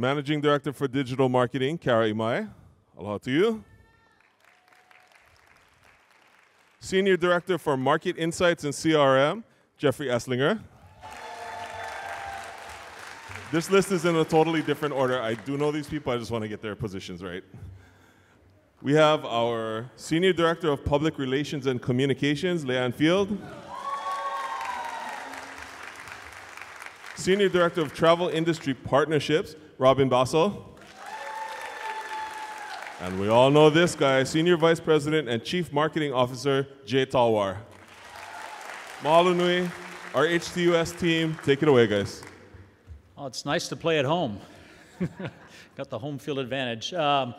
Managing Director for Digital Marketing, Kara Imai. Aloha to you. Senior Director for Market Insights and CRM, Jeffrey Esslinger. This list is in a totally different order. I do know these people, I just want to get their positions right. We have our Senior Director of Public Relations and Communications, Lei-Ann Field. Senior Director of Travel Industry Partnerships, Robin Basso. And we all know this guy, Senior Vice President and Chief Marketing Officer, Jay Talwar. Mahalo nui, our HTUS team, take it away, guys. Oh, it's nice to play at home. Got the home field advantage. Um,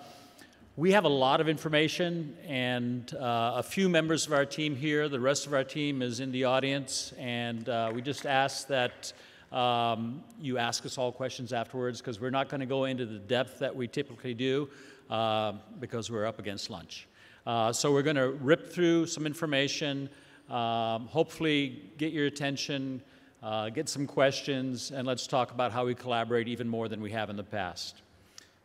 we have a lot of information and uh, a few members of our team here. The rest of our team is in the audience, and uh, we just ask that um, you ask us all questions afterwards because we're not going to go into the depth that we typically do uh, because we're up against lunch. Uh, so we're going to rip through some information, um, hopefully get your attention, uh, get some questions, and let's talk about how we collaborate even more than we have in the past.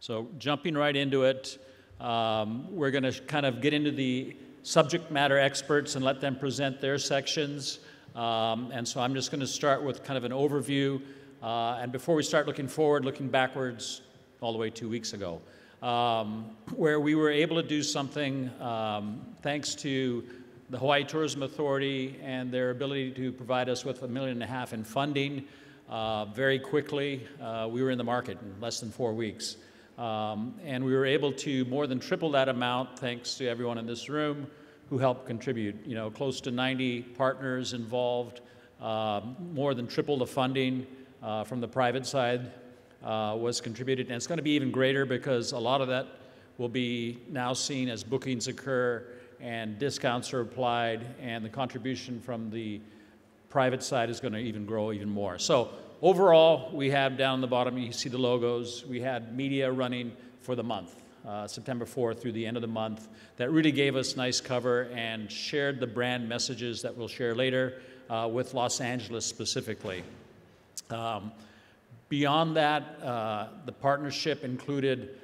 So, jumping right into it, um, we're going to kind of get into the subject matter experts and let them present their sections. Um, and so, I'm just going to start with kind of an overview. Uh, and before we start looking forward, looking backwards all the way two weeks ago, um, where we were able to do something um, thanks to the Hawaii Tourism Authority and their ability to provide us with a million and a half in funding uh, very quickly. Uh, we were in the market in less than four weeks. Um, and we were able to more than triple that amount thanks to everyone in this room who helped contribute. You know, close to 90 partners involved, uh, more than triple the funding uh, from the private side uh, was contributed. And it's going to be even greater because a lot of that will be now seen as bookings occur and discounts are applied, and the contribution from the private side is going to even grow even more. So overall, we have down the bottom, you see the logos, we had media running for the month. Uh, September 4th through the end of the month, that really gave us nice cover and shared the brand messages that we'll share later uh, with Los Angeles specifically. Um, beyond that, uh, the partnership included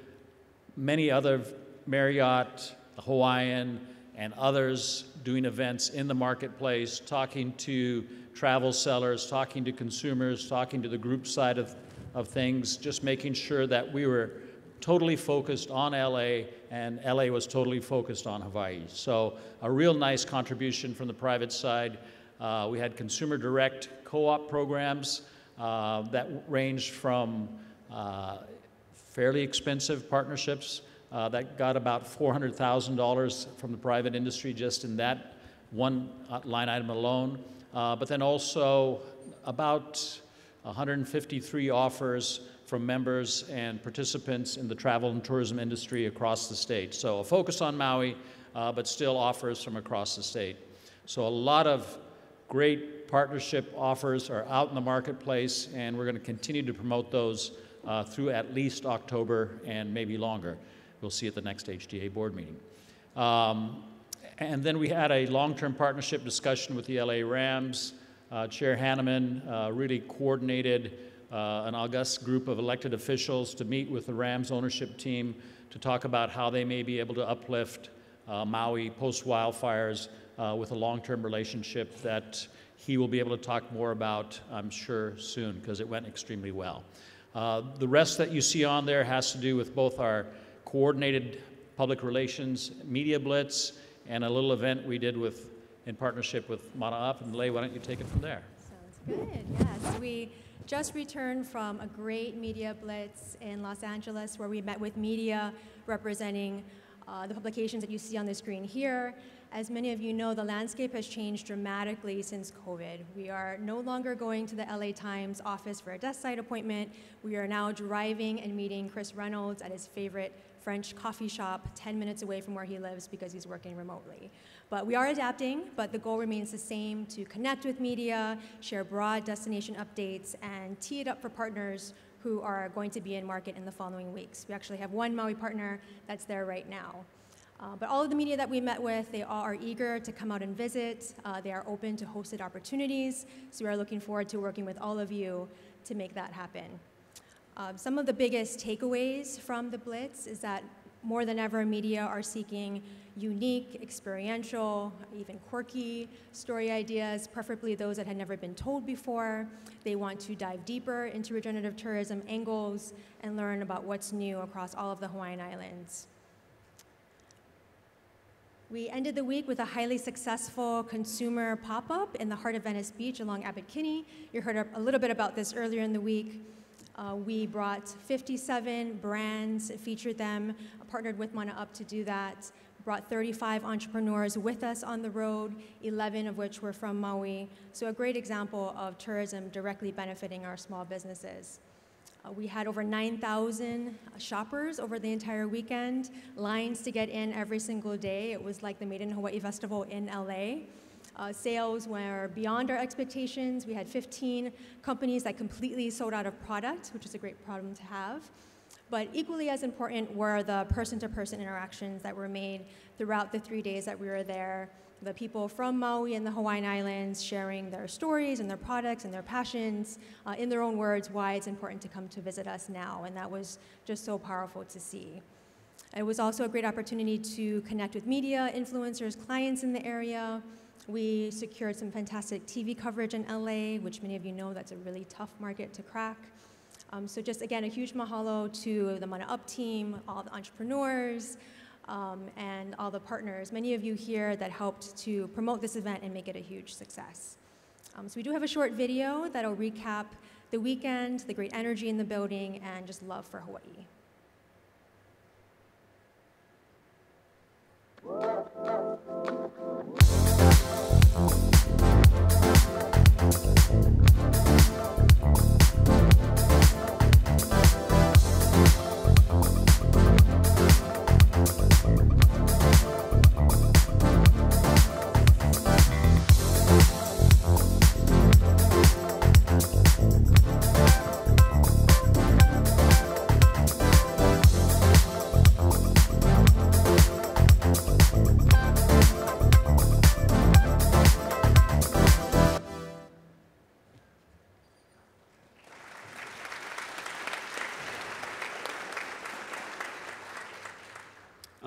many other Marriott, the Hawaiian, and others doing events in the marketplace, talking to travel sellers, talking to consumers, talking to the group side of, of things, just making sure that we were totally focused on LA and LA was totally focused on Hawaii. So a real nice contribution from the private side. Uh, we had consumer direct co-op programs uh, that ranged from uh, fairly expensive partnerships uh, that got about $400,000 from the private industry just in that one uh, line item alone. Uh, but then also about 153 offers from members and participants in the travel and tourism industry across the state. So a focus on Maui, uh, but still offers from across the state. So a lot of great partnership offers are out in the marketplace, and we're going to continue to promote those uh, through at least October and maybe longer we'll see at the next HTA board meeting. Um, and then we had a long-term partnership discussion with the LA Rams. Uh, Chair Hannemann uh, really coordinated uh, an august group of elected officials to meet with the Rams ownership team to talk about how they may be able to uplift uh, Maui post-wildfires uh, with a long-term relationship that he will be able to talk more about, I'm sure, soon, because it went extremely well. Uh, the rest that you see on there has to do with both our coordinated public relations media blitz and a little event we did with in partnership with Mana Up And Lei, why don't you take it from there? Sounds good. Yes, we just returned from a great media blitz in Los Angeles where we met with media representing uh, the publications that you see on the screen here. As many of you know, the landscape has changed dramatically since COVID. We are no longer going to the LA Times office for a desk side appointment. We are now driving and meeting Chris Reynolds at his favorite French coffee shop 10 minutes away from where he lives because he's working remotely. But we are adapting, but the goal remains the same to connect with media, share broad destination updates, and tee it up for partners who are going to be in market in the following weeks. We actually have one Maui partner that's there right now. Uh, but all of the media that we met with, they all are eager to come out and visit. Uh, they are open to hosted opportunities. So we are looking forward to working with all of you to make that happen. Uh, some of the biggest takeaways from the Blitz is that more than ever, media are seeking unique, experiential, even quirky story ideas, preferably those that had never been told before. They want to dive deeper into regenerative tourism angles and learn about what's new across all of the Hawaiian Islands. We ended the week with a highly successful consumer pop up in the heart of Venice Beach along Abbot Kinney. You heard a little bit about this earlier in the week. Uh, we brought 57 brands, featured them, partnered with Mana Up to do that, brought 35 entrepreneurs with us on the road, 11 of which were from Maui. So, a great example of tourism directly benefiting our small businesses. Uh, we had over 9,000 shoppers over the entire weekend, lines to get in every single day. It was like the Made in Hawaii Festival in LA. Uh, sales were beyond our expectations. We had 15 companies that completely sold out of product, which is a great problem to have. But equally as important were the person to person interactions that were made throughout the three days that we were there the people from Maui and the Hawaiian Islands sharing their stories and their products and their passions, uh, in their own words, why it's important to come to visit us now. And that was just so powerful to see. It was also a great opportunity to connect with media, influencers, clients in the area. We secured some fantastic TV coverage in LA, which many of you know that's a really tough market to crack. Um, so just again, a huge mahalo to the Mana Up team, all the entrepreneurs, um, and all the partners, many of you here that helped to promote this event and make it a huge success. Um, so we do have a short video that'll recap the weekend, the great energy in the building, and just love for Hawaii.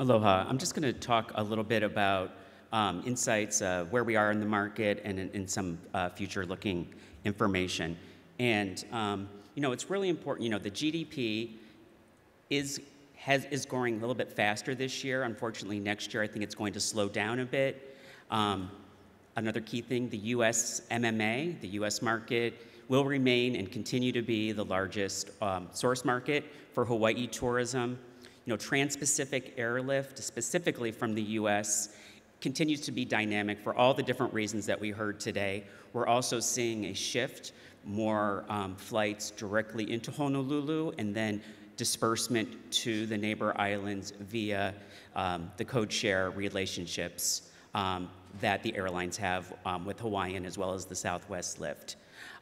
Aloha. I'm just going to talk a little bit about um, insights, uh, where we are in the market, and, and some uh, future looking information. And, um, you know, it's really important, you know, the GDP is, has, is growing a little bit faster this year. Unfortunately, next year, I think it's going to slow down a bit. Um, another key thing the US MMA, the US market, will remain and continue to be the largest um, source market for Hawaii tourism you know, trans-Pacific airlift, specifically from the U.S., continues to be dynamic for all the different reasons that we heard today. We're also seeing a shift, more um, flights directly into Honolulu, and then disbursement to the neighbor islands via um, the code share relationships um, that the airlines have um, with Hawaiian as well as the Southwest Lift.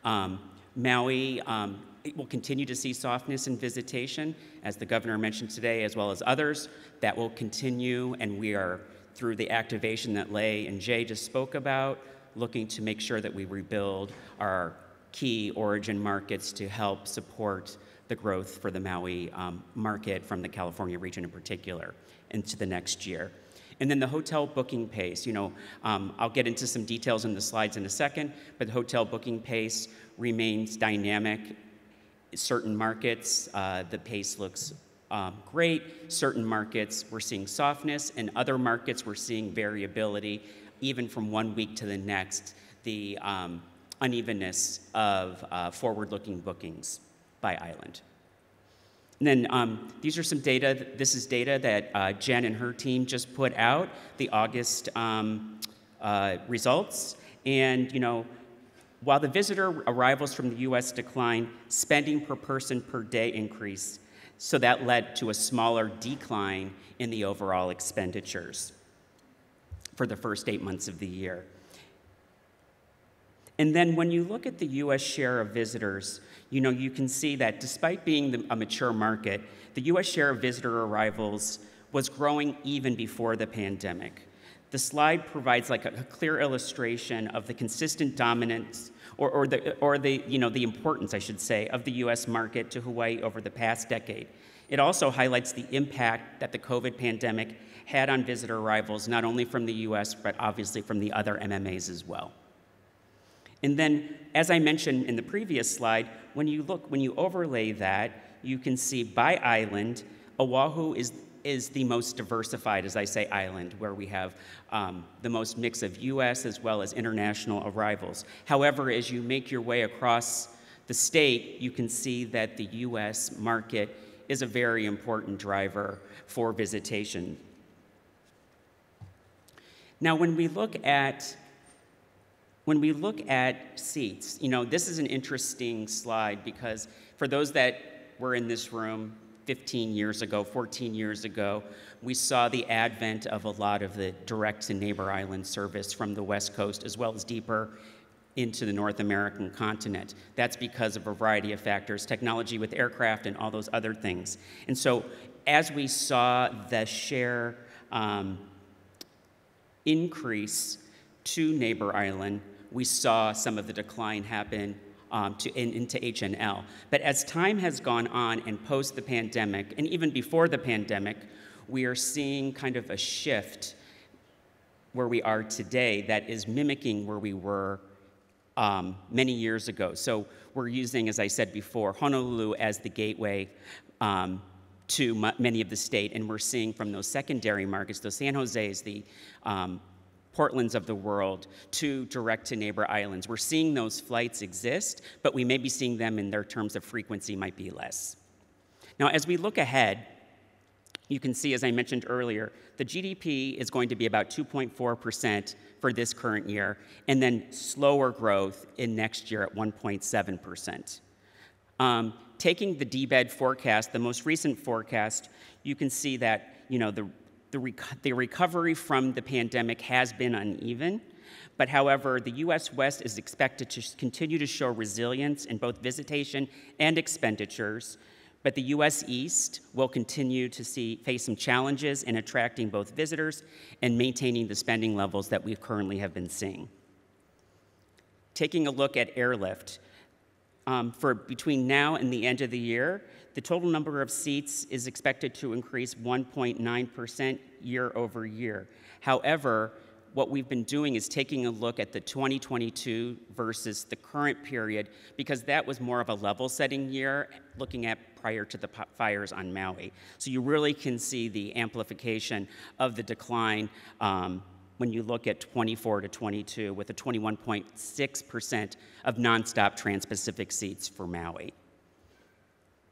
Um, Maui um, will continue to see softness in visitation, as the governor mentioned today, as well as others. That will continue, and we are, through the activation that Lei and Jay just spoke about, looking to make sure that we rebuild our key origin markets to help support the growth for the Maui um, market from the California region in particular into the next year. And then the hotel booking pace, you know, um, I'll get into some details in the slides in a second, but the hotel booking pace remains dynamic. Certain markets, uh, the pace looks um, great. Certain markets, we're seeing softness, and other markets, we're seeing variability, even from one week to the next, the um, unevenness of uh, forward looking bookings by island. And then um, these are some data. This is data that uh, Jen and her team just put out, the August um, uh, results. And, you know, while the visitor arrivals from the US declined, spending per person per day increased, so that led to a smaller decline in the overall expenditures for the first eight months of the year. And then when you look at the US share of visitors, you know, you can see that despite being the, a mature market, the US share of visitor arrivals was growing even before the pandemic. The slide provides like a, a clear illustration of the consistent dominance or, or, the, or the, you know, the importance, I should say, of the U.S. market to Hawaii over the past decade. It also highlights the impact that the COVID pandemic had on visitor arrivals, not only from the US, but obviously from the other MMAs as well. And then, as I mentioned in the previous slide, when you look, when you overlay that, you can see by island, Oahu is, is the most diversified, as I say, island, where we have um, the most mix of US as well as international arrivals. However, as you make your way across the state, you can see that the US market is a very important driver for visitation. Now, when we look at when we look at seats, you know, this is an interesting slide because for those that were in this room 15 years ago, 14 years ago, we saw the advent of a lot of the direct to neighbor island service from the West Coast as well as deeper into the North American continent. That's because of a variety of factors, technology with aircraft and all those other things. And so as we saw the share um, increase to Neighbor Island, we saw some of the decline happen um, to, in, into HNL. But as time has gone on and post the pandemic, and even before the pandemic, we are seeing kind of a shift where we are today that is mimicking where we were um, many years ago. So we're using, as I said before, Honolulu as the gateway um, to many of the state, and we're seeing from those secondary markets, those San Jose's, the um, Portlands of the world to direct to neighbor islands. We're seeing those flights exist, but we may be seeing them in their terms of frequency might be less. Now, as we look ahead, you can see, as I mentioned earlier, the GDP is going to be about 2.4% for this current year, and then slower growth in next year at 1.7%. Um, taking the DBED forecast, the most recent forecast, you can see that you know the the, rec- the recovery from the pandemic has been uneven. But however, the US West is expected to continue to show resilience in both visitation and expenditures. But the US East will continue to see, face some challenges in attracting both visitors and maintaining the spending levels that we currently have been seeing. Taking a look at airlift, um, for between now and the end of the year, the total number of seats is expected to increase 1.9% year over year. However, what we've been doing is taking a look at the 2022 versus the current period because that was more of a level setting year looking at prior to the fires on Maui. So you really can see the amplification of the decline um, when you look at 24 to 22 with a 21.6% of nonstop trans-Pacific seats for Maui.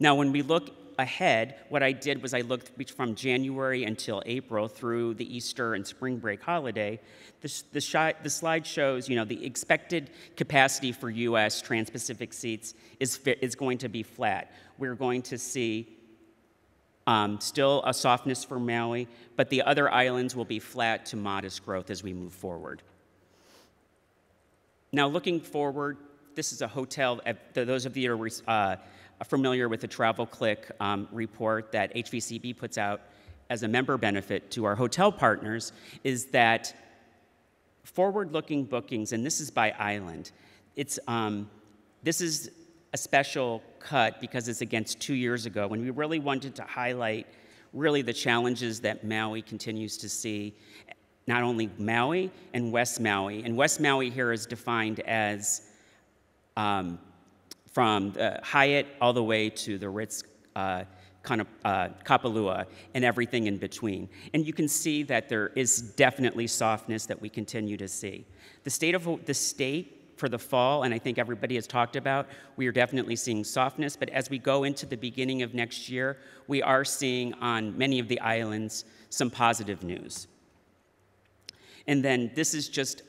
Now, when we look ahead, what I did was I looked from January until April through the Easter and spring break holiday. The, the, the slide shows, you know, the expected capacity for U.S. trans-Pacific seats is, is going to be flat. We're going to see um, still a softness for Maui, but the other islands will be flat to modest growth as we move forward. Now, looking forward, this is a hotel. Those of you that are uh, familiar with the Travel Click um, report that HVCB puts out as a member benefit to our hotel partners is that forward-looking bookings, and this is by island, it's, um, this is a special cut because it's against two years ago when we really wanted to highlight really the challenges that Maui continues to see, not only Maui and West Maui. And West Maui here is defined as um, from the Hyatt all the way to the Ritz uh, uh, Kapalua and everything in between. And you can see that there is definitely softness that we continue to see. The state of the state for the fall, and I think everybody has talked about, we are definitely seeing softness, but as we go into the beginning of next year, we are seeing on many of the islands some positive news. And then this is just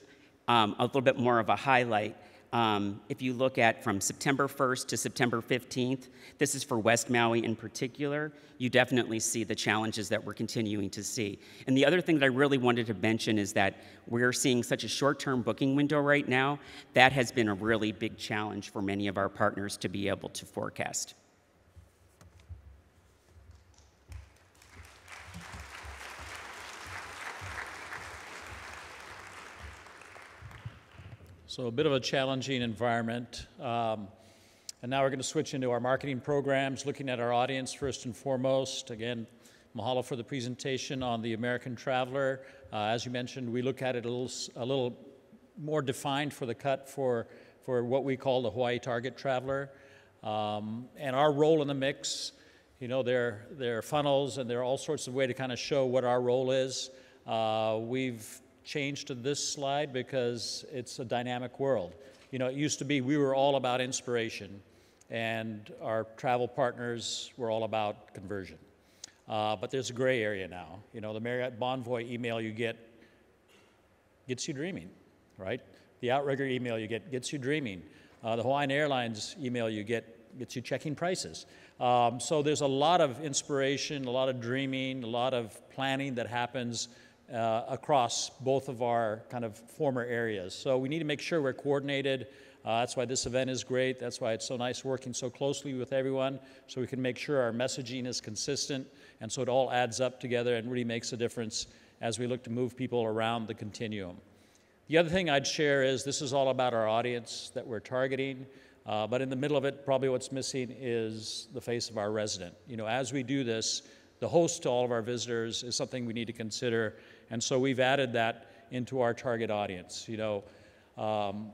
um, a little bit more of a highlight um, if you look at from September 1st to September 15th, this is for West Maui in particular, you definitely see the challenges that we're continuing to see. And the other thing that I really wanted to mention is that we're seeing such a short term booking window right now. That has been a really big challenge for many of our partners to be able to forecast. So a bit of a challenging environment. Um, and now we're going to switch into our marketing programs, looking at our audience first and foremost. Again, mahalo for the presentation on the American Traveler. Uh, as you mentioned, we look at it a little, a little more defined for the cut for, for what we call the Hawaii Target Traveler. Um, and our role in the mix, you know, there, there are funnels and there are all sorts of ways to kind of show what our role is. Uh, we've changed to this slide because it's a dynamic world. You know, it used to be we were all about inspiration and our travel partners were all about conversion. Uh, but there's a gray area now. You know, the Marriott Bonvoy email you get gets you dreaming, right? The Outrigger email you get gets you dreaming. Uh, the Hawaiian Airlines email you get gets you checking prices. Um, so there's a lot of inspiration, a lot of dreaming, a lot of planning that happens uh, across both of our kind of former areas. So we need to make sure we're coordinated uh, that's why this event is great. That's why it's so nice working so closely with everyone so we can make sure our messaging is consistent and so it all adds up together and really makes a difference as we look to move people around the continuum. The other thing I'd share is this is all about our audience that we're targeting. Uh, but in the middle of it, probably what's missing is the face of our resident. You know, as we do this, the host to all of our visitors is something we need to consider. And so we've added that into our target audience. You know, um,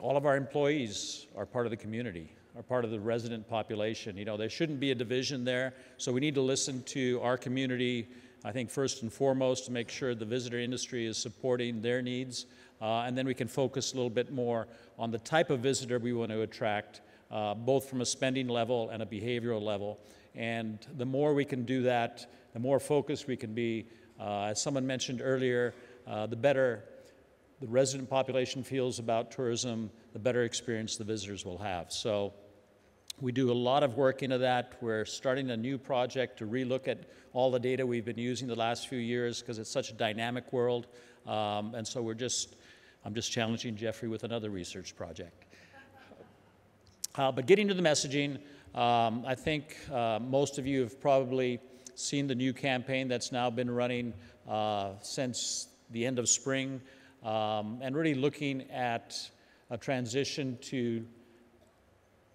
all of our employees are part of the community, are part of the resident population. You know, there shouldn't be a division there, so we need to listen to our community, I think, first and foremost, to make sure the visitor industry is supporting their needs, uh, and then we can focus a little bit more on the type of visitor we want to attract, uh, both from a spending level and a behavioral level. And the more we can do that, the more focused we can be. Uh, as someone mentioned earlier, uh, the better the resident population feels about tourism, the better experience the visitors will have. So we do a lot of work into that. We're starting a new project to relook at all the data we've been using the last few years because it's such a dynamic world. Um, and so we're just, I'm just challenging Jeffrey with another research project. Uh, but getting to the messaging, um, I think uh, most of you have probably seen the new campaign that's now been running uh, since the end of spring um, and really looking at a transition to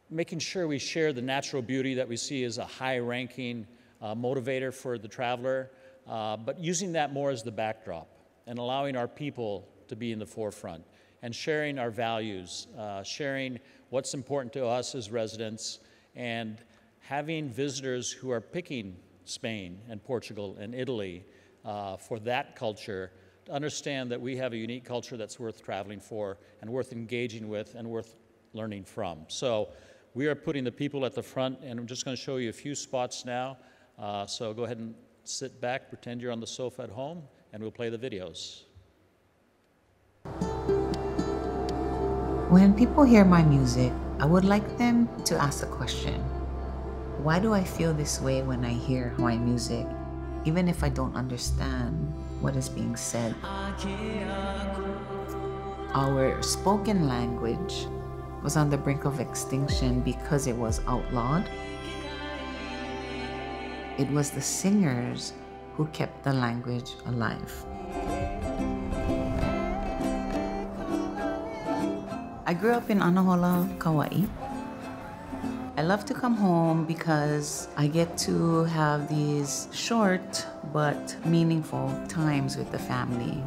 making sure we share the natural beauty that we see as a high ranking uh, motivator for the traveler, uh, but using that more as the backdrop and allowing our people to be in the forefront and sharing our values, uh, sharing what's important to us as residents, and having visitors who are picking Spain and Portugal and Italy uh, for that culture to understand that we have a unique culture that's worth traveling for and worth engaging with and worth learning from. So we are putting the people at the front, and I'm just going to show you a few spots now. Uh, so go ahead and sit back, pretend you're on the sofa at home, and we'll play the videos. When people hear my music, I would like them to ask a question. Why do I feel this way when I hear Hawaiian music, even if I don't understand what is being said. Our spoken language was on the brink of extinction because it was outlawed. It was the singers who kept the language alive. I grew up in Anahola, Kauai. I love to come home because I get to have these short but meaningful times with the family.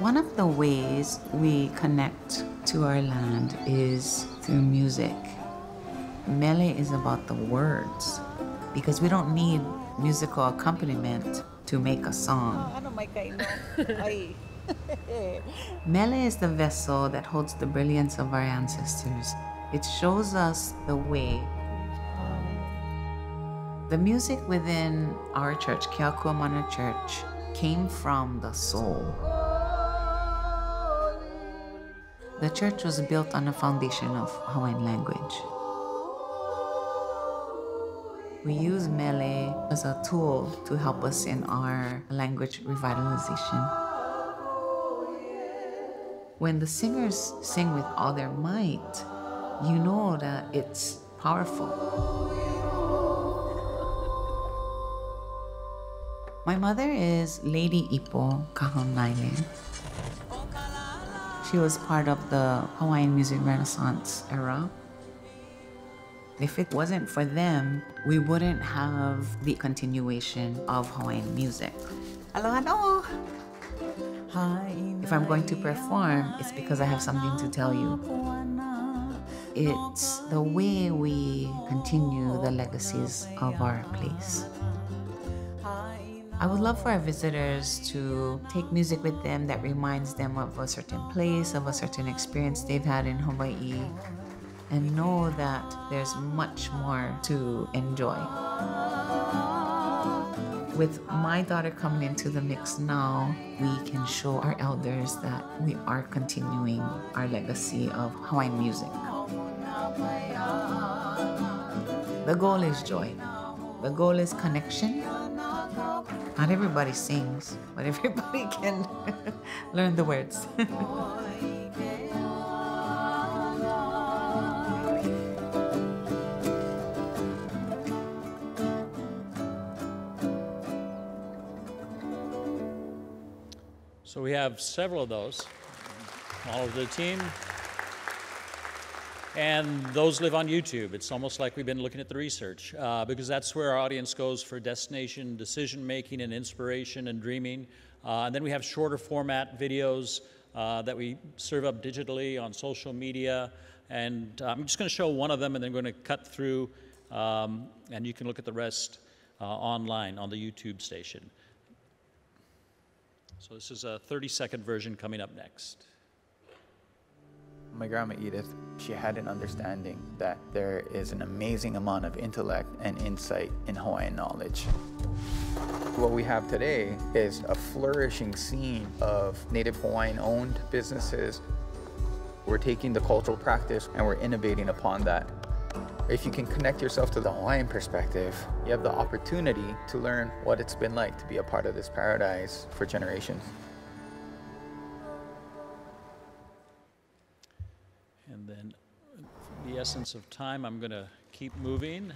One of the ways we connect to our land is through music. Mele is about the words because we don't need musical accompaniment to make a song. Mele is the vessel that holds the brilliance of our ancestors it shows us the way. Um, the music within our church, Keakuamana Church, came from the soul. The church was built on a foundation of Hawaiian language. We use Mele as a tool to help us in our language revitalization. When the singers sing with all their might, you know that it's powerful. My mother is Lady Ipo Kahon She was part of the Hawaiian music renaissance era. If it wasn't for them, we wouldn't have the continuation of Hawaiian music. Aloha no! If I'm going to perform, it's because I have something to tell you. It's the way we continue the legacies of our place. I would love for our visitors to take music with them that reminds them of a certain place, of a certain experience they've had in Hawaii, and know that there's much more to enjoy. With my daughter coming into the mix now, we can show our elders that we are continuing our legacy of Hawaiian music. The goal is joy. The goal is connection. Not everybody sings, but everybody can learn the words. So we have several of those, all of the team. And those live on YouTube. It's almost like we've been looking at the research uh, because that's where our audience goes for destination decision making and inspiration and dreaming. Uh, and then we have shorter format videos uh, that we serve up digitally on social media. And uh, I'm just going to show one of them and then we're going to cut through, um, and you can look at the rest uh, online on the YouTube station. So this is a 30 second version coming up next. My grandma Edith, she had an understanding that there is an amazing amount of intellect and insight in Hawaiian knowledge. What we have today is a flourishing scene of Native Hawaiian owned businesses. We're taking the cultural practice and we're innovating upon that. If you can connect yourself to the Hawaiian perspective, you have the opportunity to learn what it's been like to be a part of this paradise for generations. The essence of time, I'm going to keep moving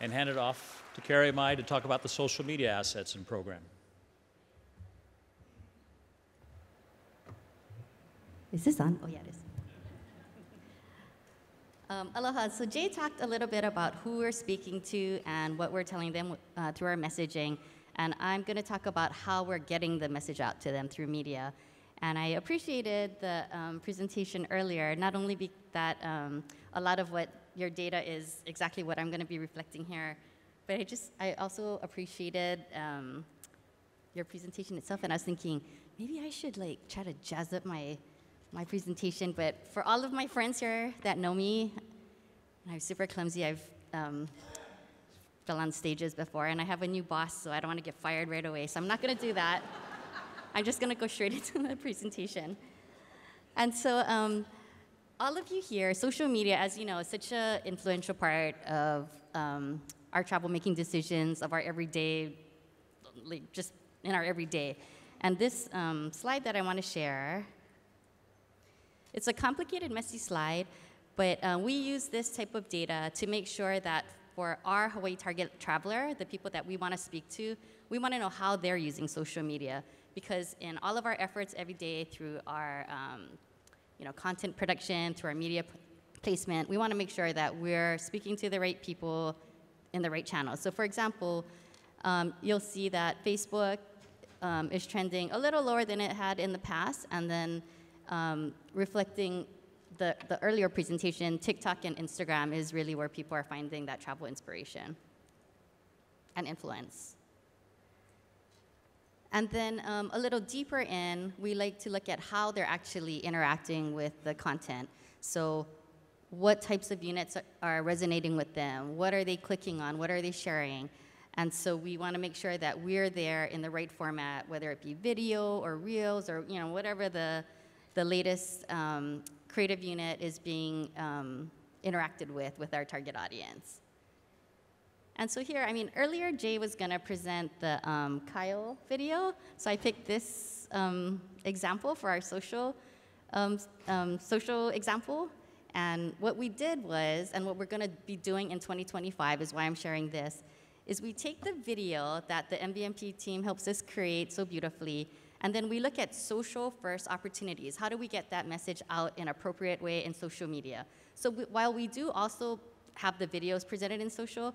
and hand it off to Kara Imai to talk about the social media assets and program. Is this on? Oh, yeah, it is. Um, aloha. So Jay talked a little bit about who we're speaking to and what we're telling them uh, through our messaging. And I'm going to talk about how we're getting the message out to them through media. And I appreciated the um, presentation earlier, not only be that um, a lot of what your data is exactly what I'm going to be reflecting here, but I just, I also appreciated um, your presentation itself. And I was thinking, maybe I should like try to jazz up my my presentation, but for all of my friends here that know me, I'm super clumsy. I've um, fell on stages before, and I have a new boss, so I don't want to get fired right away. So I'm not going to do that. I'm just going to go straight into the presentation. And so, um, all of you here, social media, as you know, is such an influential part of um, our travel making decisions, of our everyday, like just in our everyday. And this um, slide that I want to share it's a complicated, messy slide, but uh, we use this type of data to make sure that for our Hawaii target traveler, the people that we want to speak to, we want to know how they're using social media. Because in all of our efforts every day through our um, you know, content production, through our media placement, we want to make sure that we're speaking to the right people in the right channels. So for example, um, you'll see that Facebook um, is trending a little lower than it had in the past, and then um, reflecting the, the earlier presentation, TikTok and Instagram is really where people are finding that travel inspiration and influence. And then um, a little deeper in, we like to look at how they're actually interacting with the content. So what types of units are resonating with them? What are they clicking on? What are they sharing? And so we want to make sure that we're there in the right format, whether it be video or reels or you know whatever the the latest um, creative unit is being um, interacted with with our target audience. And so here, I mean, earlier Jay was to present the um, Kyle video, so I picked this um, example for our social, um, um, social example. And what we did was, and what we're to be doing in 2025 is why I'm sharing this, is we take the video that the MVMP team helps us create so beautifully, And then we look at social first opportunities. How do we get that message out in appropriate way in social media? So we, while we do also have the videos presented in social,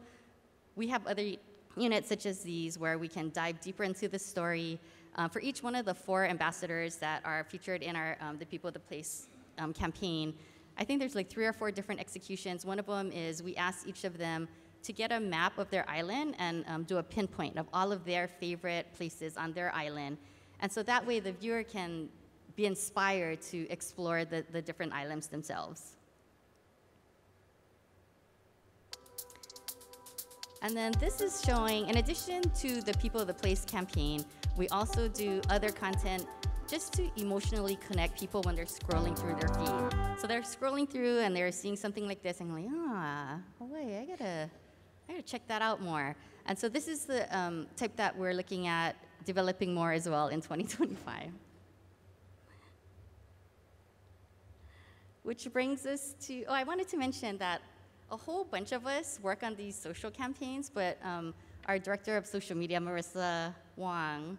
we have other units such as these where we can dive deeper into the story. Uh, for each one of the four ambassadors that are featured in our um, The People of the Place um, campaign, I think there's like three or four different executions. One of them is we ask each of them to get a map of their island and um, do a pinpoint of all of their favorite places on their island. And so that way the viewer can be inspired to explore the, the different islands themselves. And then this is showing, in addition to the People of the Place campaign, we also do other content just to emotionally connect people when they're scrolling through their feed. So they're scrolling through and they're seeing something like this and like, ah, oh wait, I gotta, I gotta check that out more. And so this is the um, type that we're looking at developing more as well in 2025. Which brings us to, oh, I wanted to mention that a whole bunch of us work on these social campaigns, but um, our director of social media, Marissa Wang,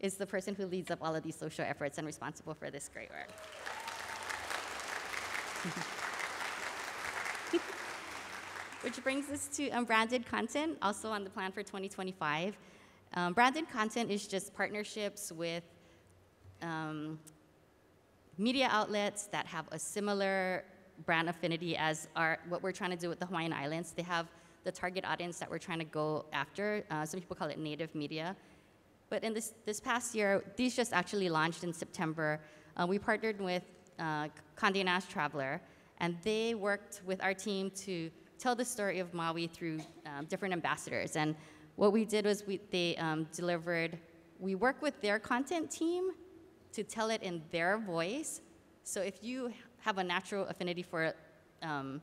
is the person who leads up all of these social efforts and responsible for this great work. Which brings us to um, branded content, also on the plan for 2025. Um, branded content is just partnerships with um, media outlets that have a similar brand affinity as our, what we're trying to do with the Hawaiian Islands. They have the target audience that we're trying to go after. Uh, some people call it native media. But in this, this past year, these just actually launched in September. Uh, we partnered with uh, Condé Nast Traveler, and they worked with our team to tell the story of Maui through um, different ambassadors. And what we did was we, they um, delivered, we worked with their content team to tell it in their voice. So if you have a natural affinity for, um,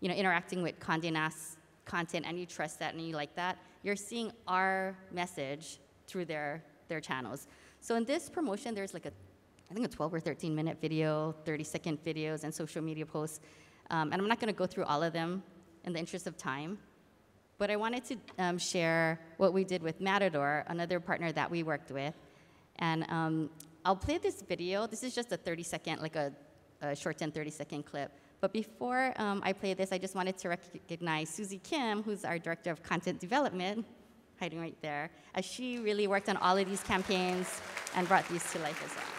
you know, interacting with Condé Nast content and you trust that and you like that, you're seeing our message through their, their channels. So in this promotion, there's like a, I think a 12 or 13 minute video, 30 second videos, and social media posts. Um, and I'm not going to go through all of them in the interest of time. But I wanted to um, share what we did with Matador, another partner that we worked with. And um, I'll play this video. This is just a 30 second, like a a short 10, 30 second clip. But before um, I play this, I just wanted to recognize Susie Kim, who's our Director of Content Development, hiding right there, as she really worked on all of these campaigns and brought these to life as well.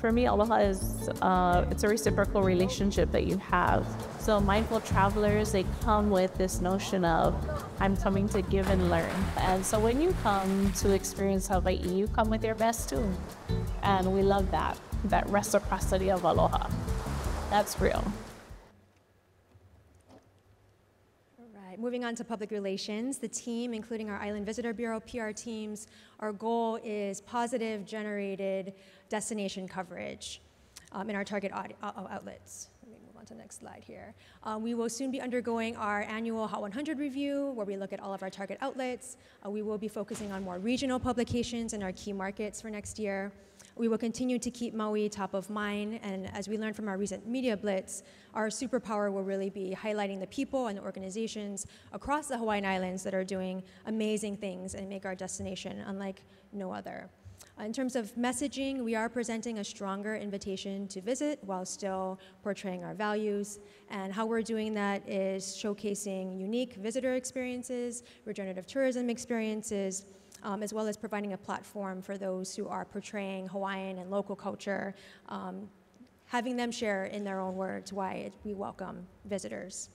For me, aloha is uh, it's a reciprocal relationship that you have. So mindful travelers, they come with this notion of I'm coming to give and learn. And so when you come to experience Hawaii, you come with your best too. And we love that, that reciprocity of aloha. That's real. Moving on to public relations, the team, including our Island Visitor Bureau PR teams, our goal is positive generated destination coverage um, in our target uh, uh, outlets. Let me move on to the next slide here. Um, we will soon be undergoing our annual Hot 100 review where we look at all of our target outlets. Uh, we will be focusing on more regional publications in our key markets for next year. We will continue to keep Maui top of mind, and as we learned from our recent media blitz, our superpower will really be highlighting the people and the organizations across the Hawaiian Islands that are doing amazing things and make our destination unlike no other. Uh, in terms of messaging, we are presenting a stronger invitation to visit while still portraying our values. And how we're doing that is showcasing unique visitor experiences, regenerative tourism experiences, um, as well as providing a platform for those who are portraying Hawaiian and local culture, um, having them share in their own words why we welcome visitors.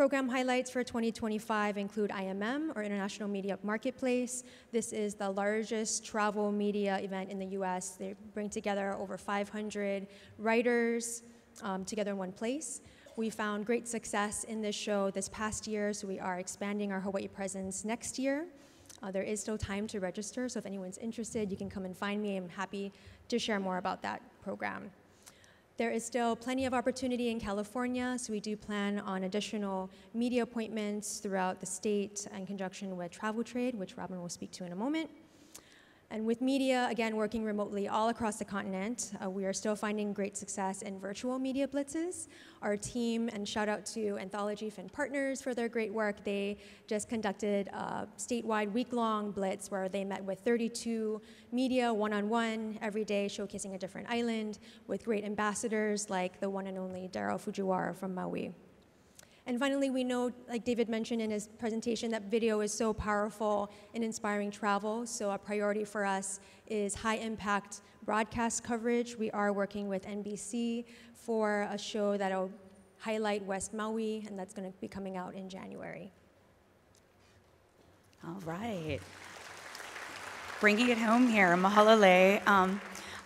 Program highlights for 2025 include IMM, or International Media Marketplace. This is the largest travel media event in the US. They bring together over 500 writers um, together in one place. We found great success in this show this past year, so we are expanding our Hawaii presence next year. Uh, there is still time to register, so if anyone's interested, you can come and find me. I'm happy to share more about that program. There is still plenty of opportunity in California, so we do plan on additional media appointments throughout the state in conjunction with travel trade, which Robin will speak to in a moment. And with media, again, working remotely all across the continent, uh, we are still finding great success in virtual media blitzes. Our team, and shout out to Anthology Finn Partners for their great work, they just conducted a statewide week long blitz where they met with 32 media one on one every day, showcasing a different island with great ambassadors like the one and only Daryl Fujiwara from Maui. And finally, we know, like David mentioned in his presentation, that video is so powerful in inspiring travel. So a priority for us is high impact broadcast coverage. We are working with NBC for a show that'll highlight West Maui, and that's going to be coming out in January. All right. Bringing it home here, mahalo Lei. Um,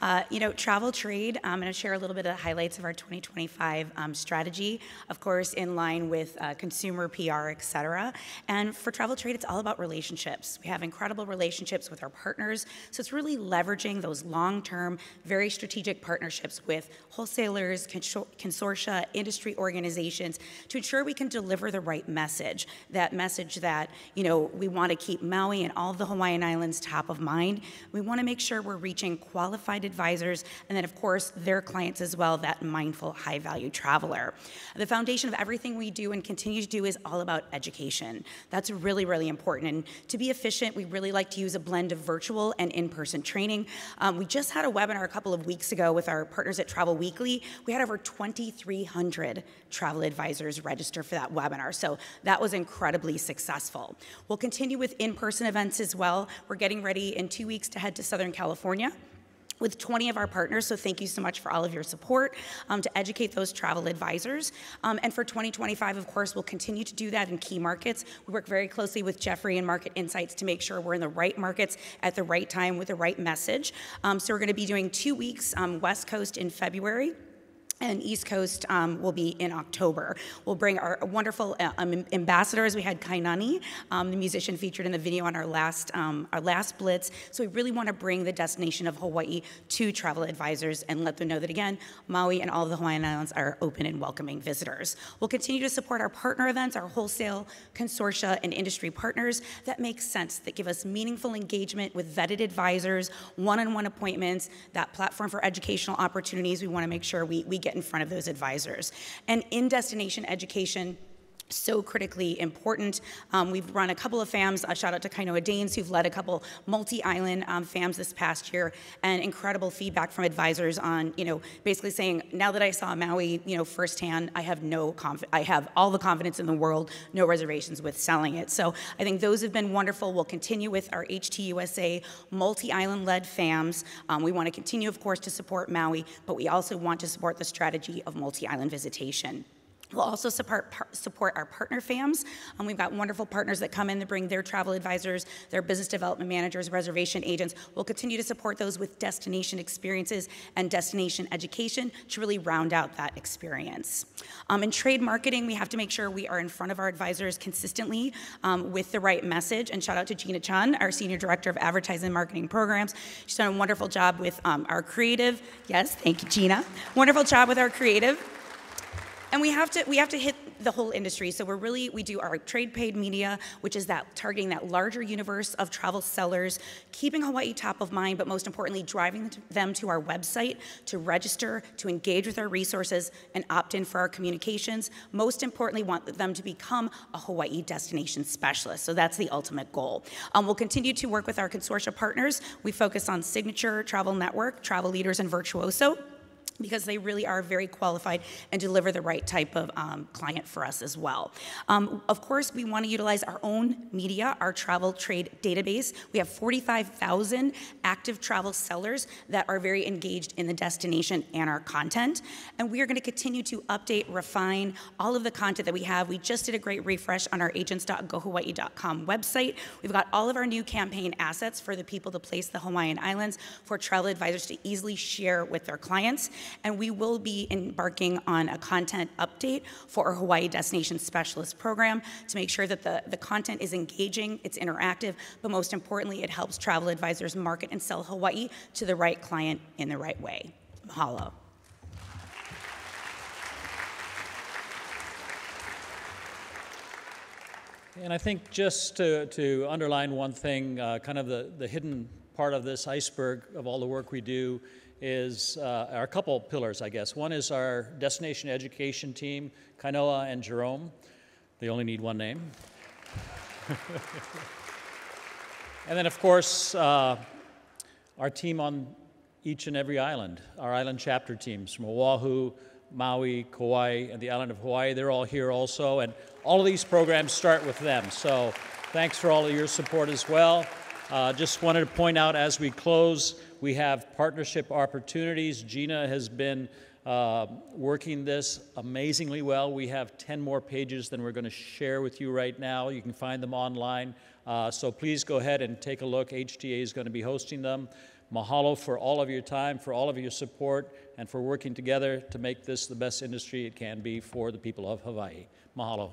uh, you know, travel trade, I'm going to share a little bit of the highlights of our 2025 um, strategy, of course, in line with uh, consumer PR, et cetera. And for travel trade, it's all about relationships. We have incredible relationships with our partners. So it's really leveraging those long term, very strategic partnerships with wholesalers, consortia, industry organizations to ensure we can deliver the right message. That message that, you know, we want to keep Maui and all the Hawaiian Islands top of mind. We want to make sure we're reaching qualified advisors, and then, of course, their clients as well, that mindful, high value traveler. The foundation of everything we do and continue to do is all about education. That's really, really important. And to be efficient, we really like to use a blend of virtual and in person training. Um, we just had a webinar a couple of weeks ago with our partners at Travel Weekly. We had over 2,300 travel advisors register for that webinar. So that was incredibly successful. We'll continue with in person events as well. We're getting ready in two weeks to head to Southern California with 20 of our partners, so thank you so much for all of your support um, to educate those travel advisors. Um, and for 2025, of course, we'll continue to do that in key markets. We work very closely with Jeffrey and Market Insights to make sure we're in the right markets at the right time with the right message. Um, so we're going to be doing two weeks um, West Coast in February and East Coast um, will be in October. We'll bring our wonderful uh, um, ambassadors. We had Kainani, um, the musician featured in the video on our last um, our last Blitz. So we really want to bring the destination of Hawaii to travel advisors and let them know that again, Maui and all of the Hawaiian Islands are open and welcoming visitors. We'll continue to support our partner events, our wholesale consortia and industry partners that make sense, that give us meaningful engagement with vetted advisors, one-on-one appointments, that platform for educational opportunities. We want to make sure we, we get in front of those advisors. And in destination education, so critically important. Um, we've run a couple of FAMs, a shout out to Kainoa Danes, who've led a couple multi-island um, FAMs this past year, and incredible feedback from advisors on, you know, basically saying, now that I saw Maui, you know, firsthand, I have no I have all the confidence in the world, no reservations with selling it. So I think those have been wonderful. We'll continue with our HTUSA multi-island led FAMs. Um, we want to continue, of course, to support Maui, but we also want to support the strategy of multi-island visitation. We'll also support, support our partner FAMs. Um, we've got wonderful partners that come in to bring their travel advisors, their business development managers, reservation agents. We'll continue to support those with destination experiences and destination education to really round out that experience. Um, in trade marketing, we have to make sure we are in front of our advisors consistently um, with the right message. And shout out to Gina Chun, our Senior Director of Advertising and Marketing Programs. She's done a wonderful job with um, our creative. Yes, thank you, Gina. Wonderful job with our creative and we have to we have to hit the whole industry. So we're really we do our trade paid media, which is that targeting that larger universe of travel sellers, keeping Hawaii top of mind, but most importantly, driving them to our website to register, to engage with our resources, and opt in for our communications. Most importantly, want them to become a Hawaii destination specialist. So that's the ultimate goal. Um, we'll continue to work with our consortia partners. We focus on Signature Travel Network, Travel Leaders, and Virtuoso because they really are very qualified and deliver the right type of um, client for us as well. Um, of course, we want to utilize our own media, our travel trade database. We have 45,000 active travel sellers that are very engaged in the destination and our content. And we are going to continue to update, refine all of the content that we have. We just did a great refresh on our agents.gohawaii.com website. We've got all of our new campaign assets for the people to place the Hawaiian Islands for travel advisors to easily share with their clients and we will be embarking on a content update for our Hawaii Destination Specialist program to make sure that the, the content is engaging, it's interactive, but most importantly, it helps travel advisors market and sell Hawaii to the right client in the right way. Mahalo. And I think just to, to underline one thing, uh, kind of the, the hidden part of this iceberg of all the work we do is uh, a couple pillars, I guess. One is our destination education team, Kainoa and Jerome. They only need one name. and then, of course, uh, our team on each and every island, our island chapter teams from Oahu, Maui, Kauai, and the island of Hawaii. They're all here also, and all of these programs start with them. So thanks for all of your support as well. Uh, just wanted to point out as we close, we have partnership opportunities. Gina has been uh, working this amazingly well. We have 10 more pages than we're going to share with you right now. You can find them online. Uh, so please go ahead and take a look. HTA is going to be hosting them. Mahalo for all of your time, for all of your support, and for working together to make this the best industry it can be for the people of Hawaii. Mahalo.